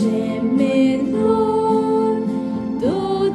J'aime non, tout